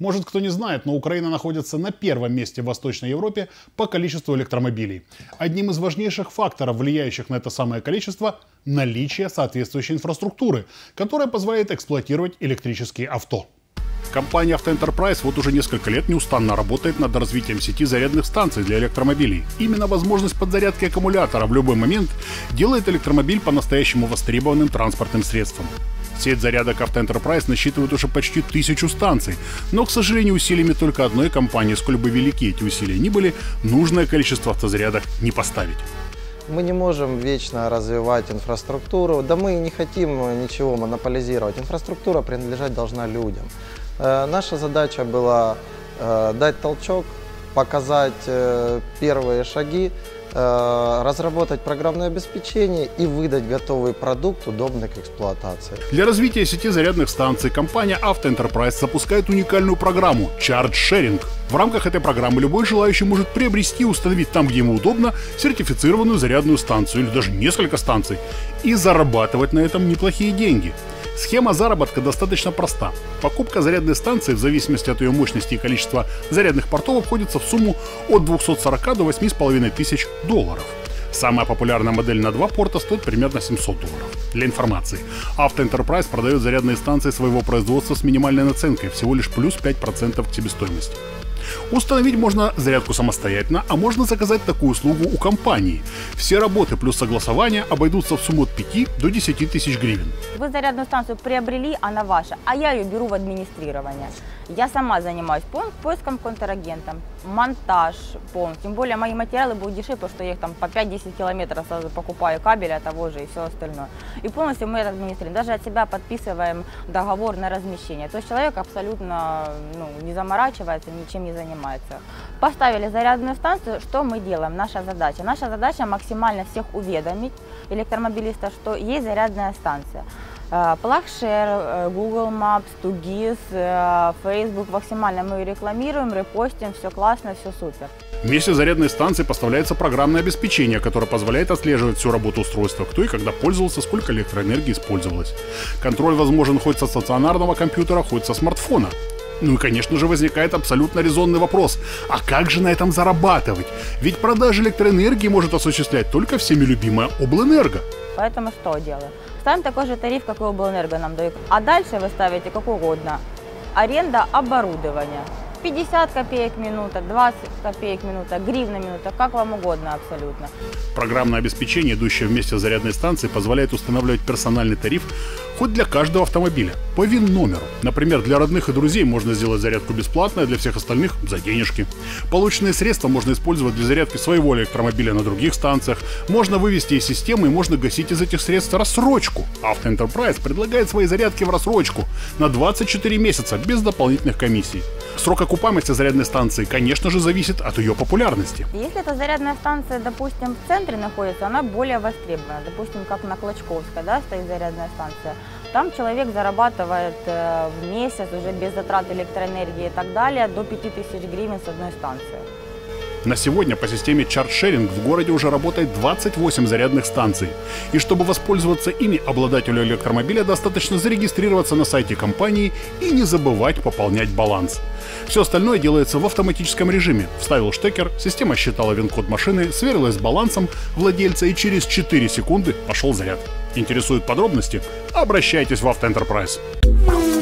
Может кто не знает, но Украина находится на первом месте в Восточной Европе по количеству электромобилей. Одним из важнейших факторов, влияющих на это самое количество, наличие соответствующей инфраструктуры, которая позволяет эксплуатировать электрические авто. Компания Автоэнтерпрайз вот уже несколько лет неустанно работает над развитием сети зарядных станций для электромобилей. Именно возможность подзарядки аккумулятора в любой момент делает электромобиль по-настоящему востребованным транспортным средством. Сеть зарядок Автоэнтерпрайз насчитывает уже почти тысячу станций, но, к сожалению, усилиями только одной компании, сколь бы велики эти усилия ни были, нужное количество автозарядок не поставить. Мы не можем вечно развивать инфраструктуру, да мы не хотим ничего монополизировать. Инфраструктура принадлежать должна людям. Э, наша задача была э, дать толчок, показать э, первые шаги, разработать программное обеспечение и выдать готовый продукт, удобный к эксплуатации. Для развития сети зарядных станций компания Auto Enterprise запускает уникальную программу Charge Sharing. В рамках этой программы любой желающий может приобрести и установить там, где ему удобно, сертифицированную зарядную станцию или даже несколько станций и зарабатывать на этом неплохие деньги. Схема заработка достаточно проста. Покупка зарядной станции в зависимости от ее мощности и количества зарядных портов обходится в сумму от 240 до 8,5 тысяч долларов. Самая популярная модель на два порта стоит примерно 700 долларов. Для информации, Auto Enterprise продает зарядные станции своего производства с минимальной наценкой, всего лишь плюс 5% к себестоимости. Установить можно зарядку самостоятельно, а можно заказать такую услугу у компании. Все работы плюс согласование обойдутся в сумму от 5 до 10 тысяч гривен. Вы зарядную станцию приобрели, она ваша, а я ее беру в администрирование. Я сама занимаюсь поиском контрагентом, монтаж полностью. Тем более мои материалы будут дешевле, потому что я их там по 5-10 километров сразу покупаю кабеля того же и все остальное. И полностью мы это администрируем. Даже от себя подписываем договор на размещение. То есть человек абсолютно ну, не заморачивается, ничем не занимается. Поставили зарядную станцию, что мы делаем? Наша задача. Наша задача максимально всех уведомить, электромобилиста, что есть зарядная станция. PlugShare, Google Maps, 2ГИС, Facebook. Максимально мы рекламируем, репостим, все классно, все супер. Вместе с зарядной станцией поставляется программное обеспечение, которое позволяет отслеживать всю работу устройства, кто и когда пользовался, сколько электроэнергии использовалось. Контроль возможен хоть со стационарного компьютера, хоть со смартфона. Ну и, конечно же, возникает абсолютно резонный вопрос. А как же на этом зарабатывать? Ведь продажа электроэнергии может осуществлять только всеми любимая облэнерго. Поэтому что делаем? Ставим такой же тариф, как и облэнерго нам дают. А дальше вы ставите как угодно. Аренда оборудования. 50 копеек минута, 20 копеек минута, гривна минута, как вам угодно абсолютно. Программное обеспечение, идущее вместе с зарядной станцией, позволяет устанавливать персональный тариф хоть для каждого автомобиля, по ВИН-номеру. Например, для родных и друзей можно сделать зарядку бесплатно, а для всех остальных за денежки. Полученные средства можно использовать для зарядки своего электромобиля на других станциях, можно вывести из системы и можно гасить из этих средств рассрочку. Enterprise предлагает свои зарядки в рассрочку на 24 месяца без дополнительных комиссий. Срок окупаемости зарядной станции, конечно же, зависит от ее популярности. Если эта зарядная станция, допустим, в центре находится, она более востребована. Допустим, как на Клочковской да, стоит зарядная станция. Там человек зарабатывает э, в месяц уже без затрат электроэнергии и так далее до 5000 гривен с одной станции. На сегодня по системе чарт-шеринг в городе уже работает 28 зарядных станций. И чтобы воспользоваться ими, обладателю электромобиля достаточно зарегистрироваться на сайте компании и не забывать пополнять баланс. Все остальное делается в автоматическом режиме. Вставил штекер, система считала вин-код машины, сверилась с балансом владельца и через 4 секунды пошел заряд. Интересуют подробности? Обращайтесь в Автоэнтерпрайз. Enterprise.